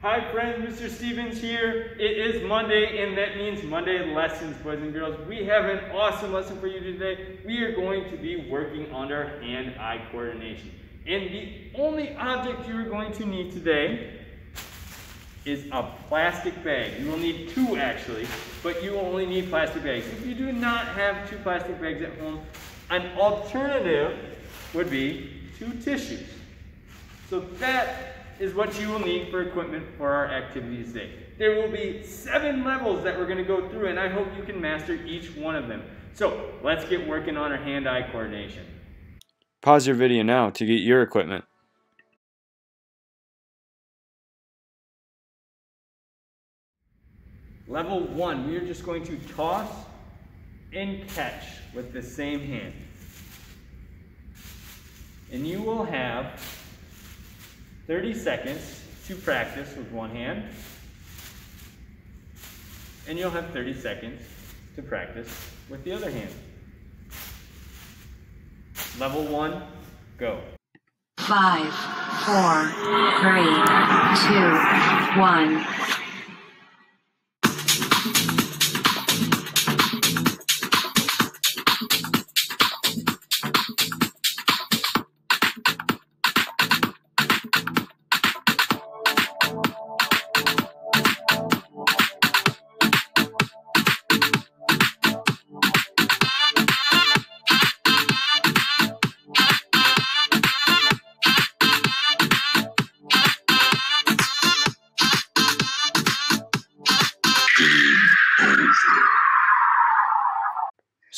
Hi friends, Mr. Stephens here. It is Monday and that means Monday lessons, boys and girls. We have an awesome lesson for you today. We are going to be working on our hand-eye coordination. And the only object you are going to need today is a plastic bag. You will need two actually, but you only need plastic bags. If you do not have two plastic bags at home, an alternative would be two tissues. So that is what you will need for equipment for our activities today. There will be seven levels that we're going to go through, and I hope you can master each one of them. So let's get working on our hand-eye coordination. Pause your video now to get your equipment. Level one, we are just going to toss and catch with the same hand. And you will have 30 seconds to practice with one hand. And you'll have 30 seconds to practice with the other hand. Level one, go. Five, four, three, two, one.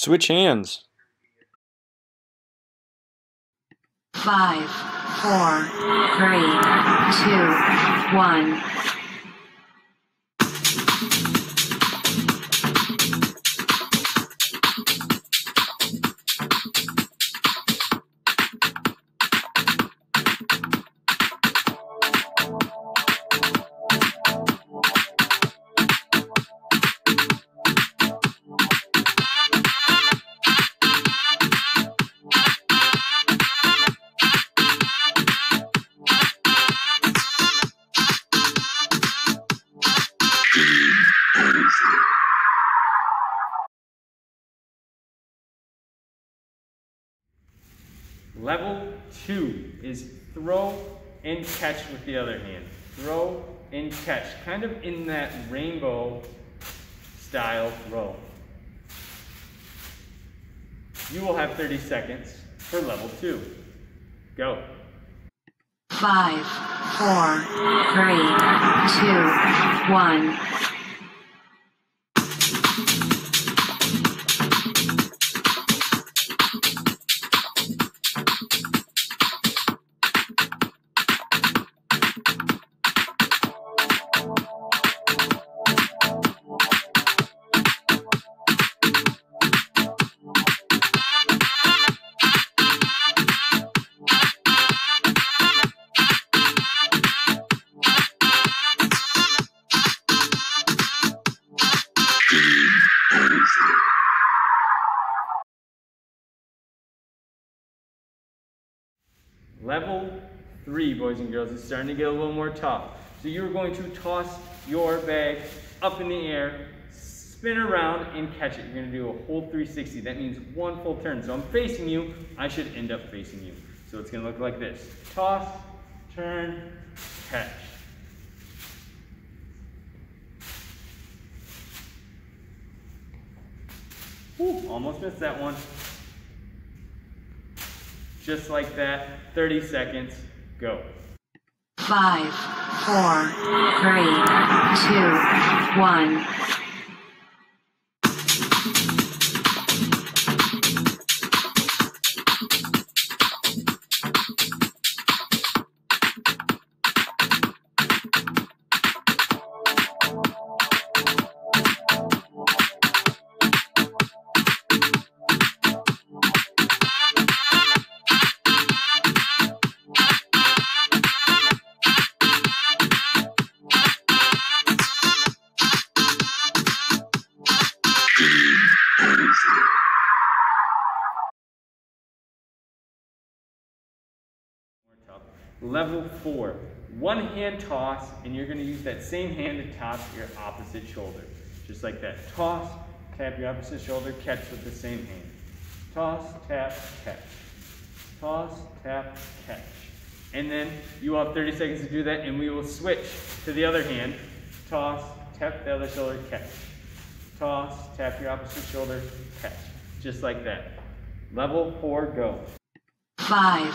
Switch hands. Five, four, three, two, one. Level two is throw and catch with the other hand. Throw and catch, kind of in that rainbow style throw. You will have 30 seconds for level two. Go. Five, four, three, two, one. Level three, boys and girls, is starting to get a little more tough. So you're going to toss your bag up in the air, spin around, and catch it. You're gonna do a whole 360. That means one full turn. So I'm facing you, I should end up facing you. So it's gonna look like this. Toss, turn, catch. Whew, almost missed that one. Just like that, 30 seconds, go. Five, four, three, two, one. Level four, one hand toss, and you're gonna use that same hand to toss your opposite shoulder. Just like that. Toss, tap your opposite shoulder, catch with the same hand. Toss, tap, catch. Toss, tap, catch. And then you have 30 seconds to do that, and we will switch to the other hand. Toss, tap the other shoulder, catch. Toss, tap your opposite shoulder, catch. Just like that. Level four, go. Five,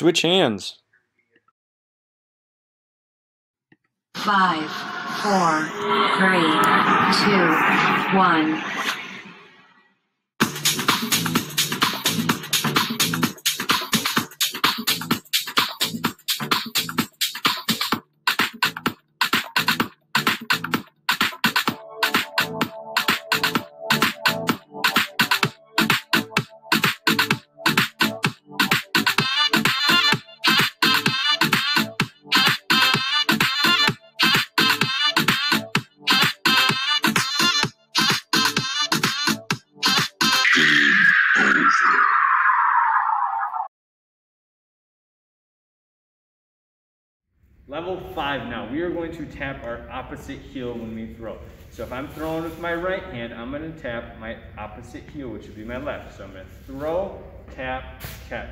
Switch hands. Five, four, three, two, one. Level five now, we are going to tap our opposite heel when we throw. So if I'm throwing with my right hand, I'm gonna tap my opposite heel, which would be my left. So I'm gonna throw, tap, catch.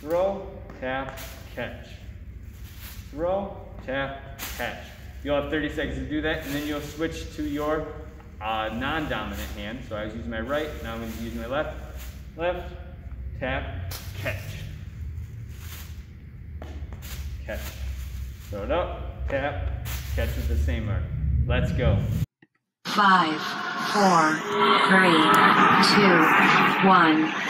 Throw, tap, catch. Throw, tap, catch. You'll have 30 seconds to do that, and then you'll switch to your uh, non-dominant hand. So I was using my right, now I'm gonna use my left. Left, tap, catch. Throw it up, tap, catch with the same arm. Let's go. Five, four, three, two, one.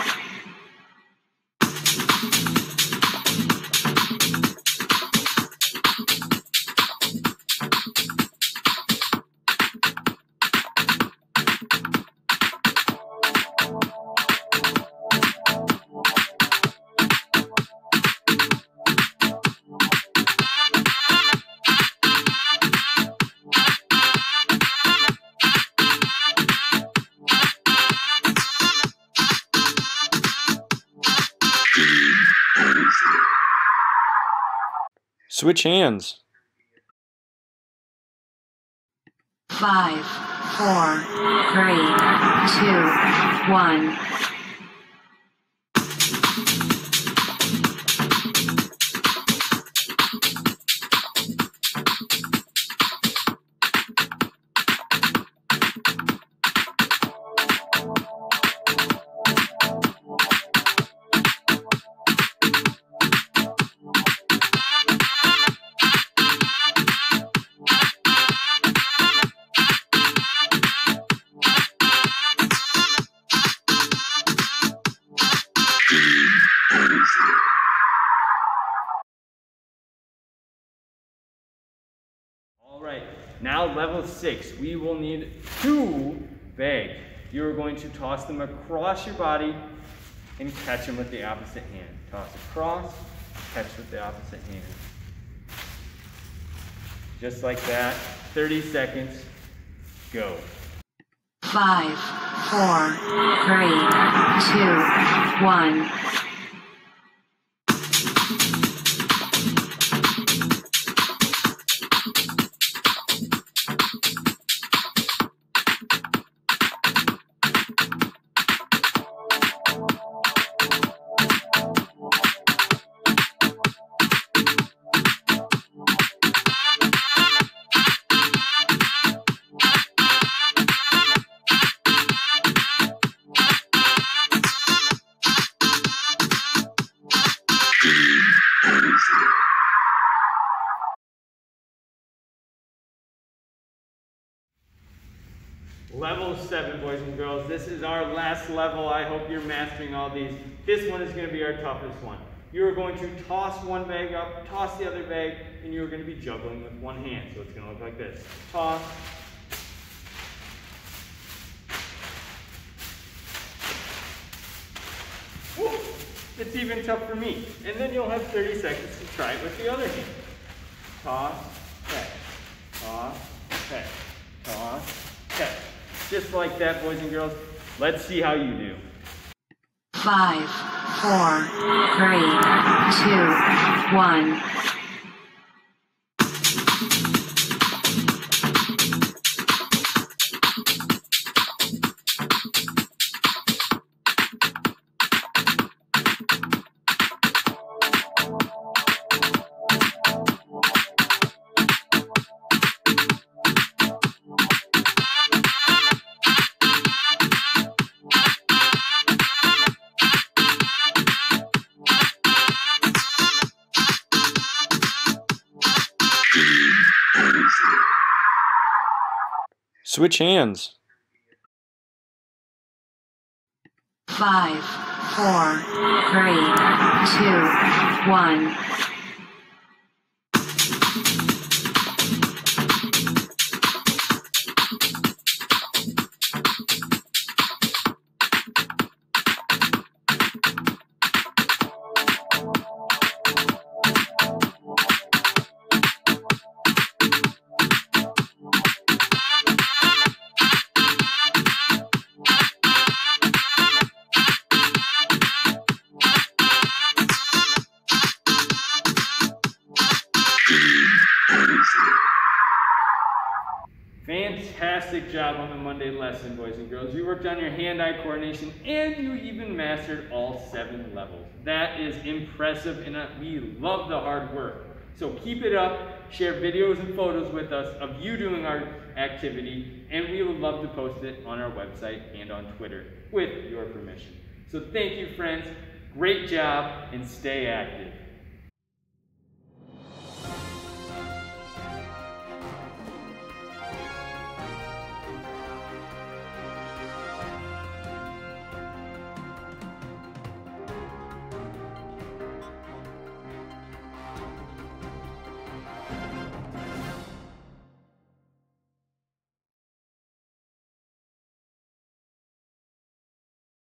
Switch hands. Five, four, three, two, one. Now level six, we will need two bags. You're going to toss them across your body and catch them with the opposite hand. Toss across, catch with the opposite hand. Just like that, 30 seconds, go. Five, four, three, two, one. Level 7, boys and girls. This is our last level. I hope you're mastering all these. This one is going to be our toughest one. You're going to toss one bag up, toss the other bag, and you're going to be juggling with one hand. So it's going to look like this. Toss! It's even tough for me. And then you'll have 30 seconds to try it with the other hand. Toss, catch, toss, catch, toss, catch. Just like that, boys and girls. Let's see how you do. Five, four, three, two, one. Switch hands. Five, four, three, two, one. The Monday lesson, boys and girls. You worked on your hand-eye coordination and you even mastered all seven levels. That is impressive and uh, we love the hard work. So keep it up, share videos and photos with us of you doing our activity, and we would love to post it on our website and on Twitter with your permission. So thank you, friends. Great job, and stay active.